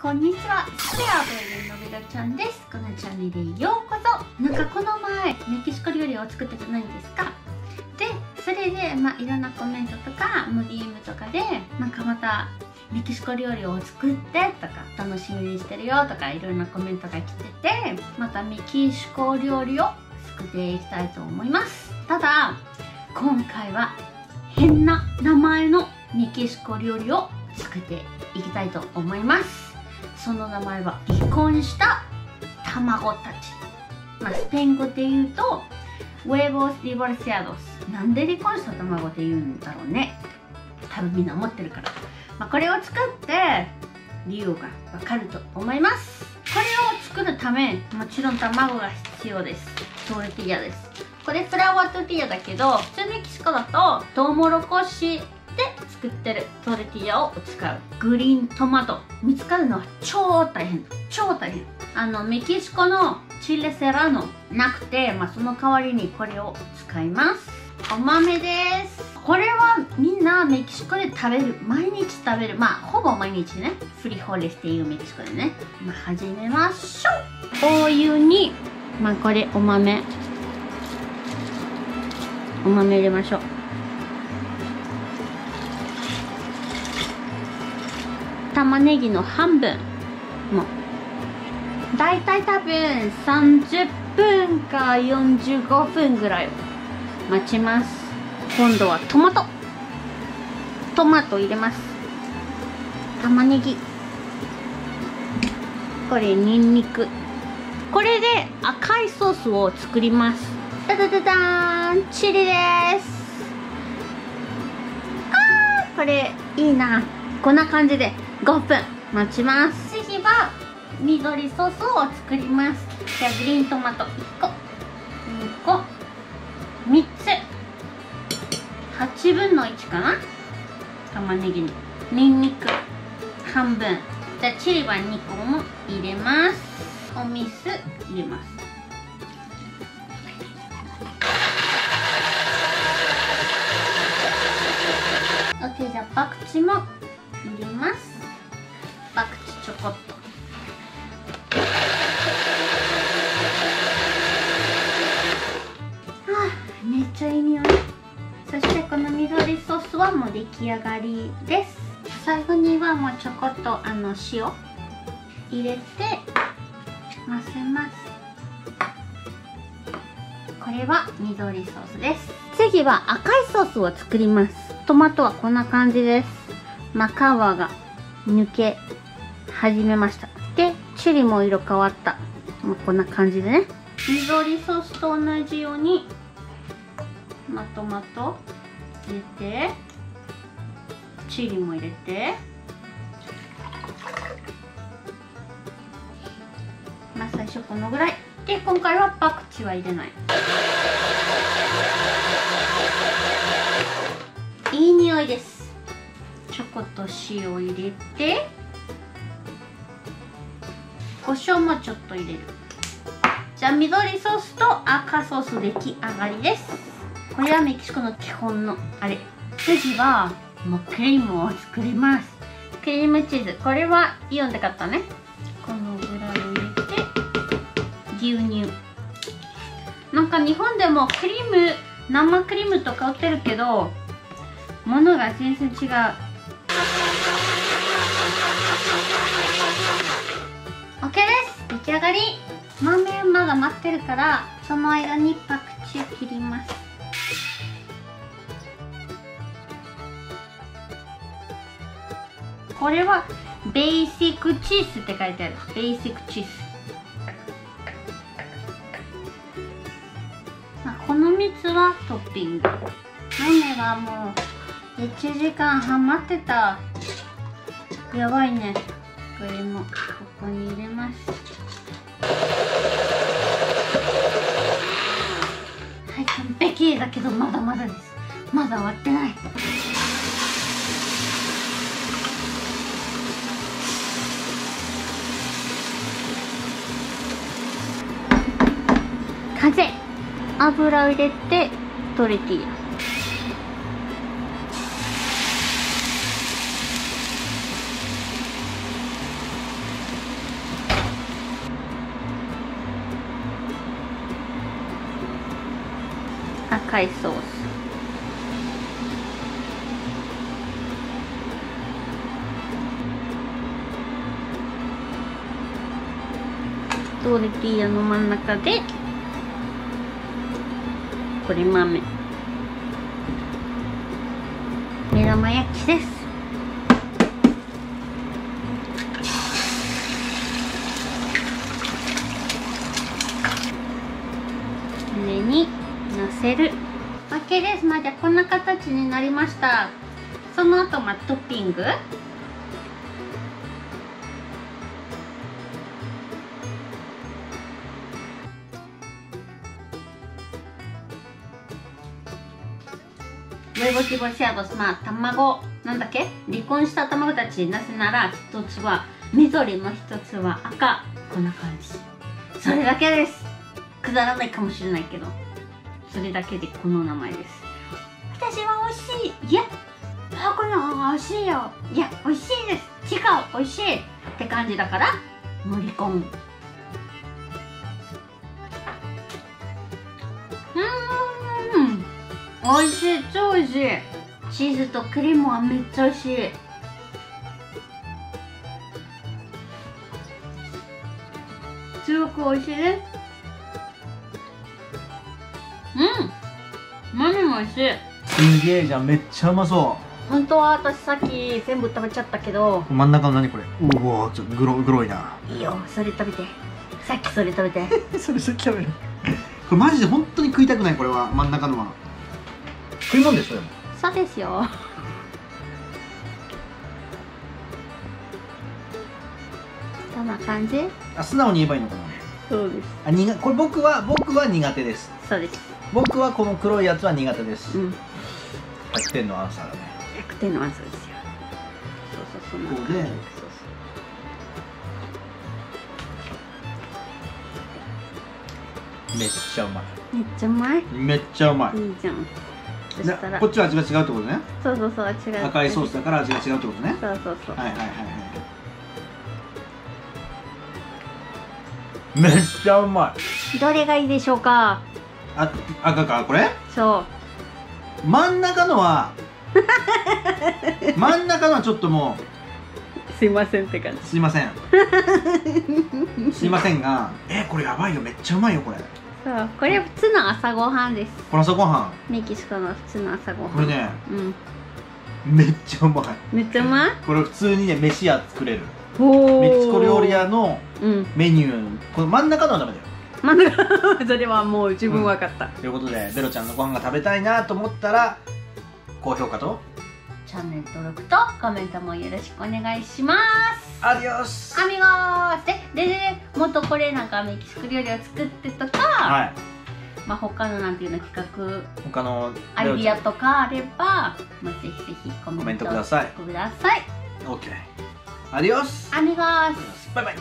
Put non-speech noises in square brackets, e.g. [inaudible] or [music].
こんにちは、ペアブルのべろちゃんです。このチャンネルへようこそ。なんかこの前、メキシコ料理を作ったじゃないですか。で、それで、まあ、いろんなコメントとか、ムディームとかで、なんかまた、メキシコ料理を作ってとか、楽しみにしてるよとか、いろんなコメントが来てて、またメキシコ料理を作っていきたいと思います。ただ、今回は変な名前のメキシコ料理を作っていきたいと思います。その名前は離婚した卵たち、まあ、スペイン語で言うと huevos divorciados なんで離婚した卵って言うんだろうね。多分みんな思ってるから、まあ、これを作って理由がわかると思います。これを作るためもちろん卵が必要です。トルティーヤです。これフラワートルティーヤだけど普通メキシコだとトウモロコシ作ってるトルティーヤを使うグリーントマト見つかるのは超大変超大変あのメキシコのチレセラノなくて、まあ、その代わりにこれを使います。お豆です。これはみんなメキシコで食べる毎日食べる。まあほぼ毎日ね。フリホーレスっていうメキシコでね、まあ、始めましょう。お湯にまあこれお豆。お豆入れましょ。う玉ねぎの半分も。だいたい多分30分か45分ぐらい待ちます。今度はトマト。トマト入れます。玉ねぎ。これにんにくこれで赤いソースを作ります。ダダダダーン。チリです。あーこれいいな。こんな感じで。5分待ちます。次は緑ソースを作ります。じゃあグリーントマト1個。2個。3つ。8分の1かな。玉ねぎに。にんにく半分。じゃあチリは2個も入れます。お水入れます。オッケーじゃあパクチーも入れます。はあめっちゃいい匂い。そしてこの緑ソースはもう出来上がりです最後にはもうちょこっとあの塩入れて混ぜます。これは緑ソースです。次は赤いソースを作ります。トマトはこんな感じです。まあ、皮が抜け始めました。でチリも色変わった、まあ、こんな感じでね。緑ソースと同じように、まあ、トマト入れてチリも入れてまあ最初このぐらい。で今回はパクチーは入れない。いい匂いです。チョコと塩入れて胡椒もちょっと入れる。じゃあ緑ソースと赤ソース出来上がりです。これはメキシコの基本のあれ。次はもうクリームを作ります。クリームチーズ。これはイオンで買ったね。このぐらい入れて牛乳。なんか日本でもクリーム生クリームとか売ってるけどものが全然違う。OK です。出来上がり。豆まだ待ってるからその間にパクチー切ります。これはベーシックチーズって書いてある。ベーシックチーズ。まあこの3つはトッピング。豆はもう1時間ハマってた。やばいね。これも。ここに入れます。はい完璧。だけどまだまだです。まだ終わってない。風油を入れてトレティーヤ赤いソーストルティーヤの真ん中でこれ豆。目玉焼きです上にのせる。OK です。まあじゃあこんな形になりました。その後まあトッピング。ウェボキボシアドスまあ卵。なんだっけ？離婚した卵たちなぜなら一つは緑の一つは赤。こんな感じ。それだけです。くだらないかもしれないけど。それだけでこの名前です。私は美味しい。いやこの方が美味しいよ。いや美味しいです。違う美味しいって感じだから盛り込む。うん美味しい超美味しい。チーズとクリームはめっちゃ美味しい。すごく美味しいですうん。マミも美味しい。すげえじゃん。めっちゃうまそ本当は私さっき全部食べちゃったけど。う真ん中の何これ？うわちょっとグログロいな。いいよ。それ食べて。さっきそれ食べて。[laughs] それさっき食べる。これマジで本当に食いたくないこれは。真ん中のは。食い物でしょでも。そうですよ。そんな感じ？あ素直に言えばいいのかな。そうです。あ苦これ僕は僕は苦手です。そうです僕はこの黒いやつは苦手です、うん。100点のアンサーだね。100点のアンサーですよ。そうそうそんな。感じこうで。そうめっちゃうまそうめっちゃうまい？いめっちゃうまい。いいじゃん。そしたら。なこっちは味が違うってことね。そうそうそう違う。赤いソースだから味が違うってことね。そうそうそう。はいはいはいはい。めっちゃうまい。どれがいいでしょうか？あ赤かこれ？そう。真ん中のは [laughs] 真ん中のはちょっともすいませんって感うすいません。[laughs] すいませんがえこれやばいよ。めっちゃうまいよこれ。そう。これ普通の朝ごはんです。この朝ごはん？メキシコの普通の朝ごはん。これねうん。めっちゃうまい。めっちゃうまい？これ普通にね飯屋作れる。おメキシコ料理屋のうん。メニュー。この真ん中のはダメだよまだそれはもう十分分かった、ということでベロちゃんのご飯が食べたいなと思ったら高評価と？チャンネル登録とコメントもよろしくお願いします。アディオス。アミゴースでででもっとこれなんかメキシコ料理を作ってとか、はい。まあ他のなんていうの企画他のアイディアとかあれば、まあ、ぜひぜひコメントコメントください。ください。OK アディオス。アミゴースバイバイ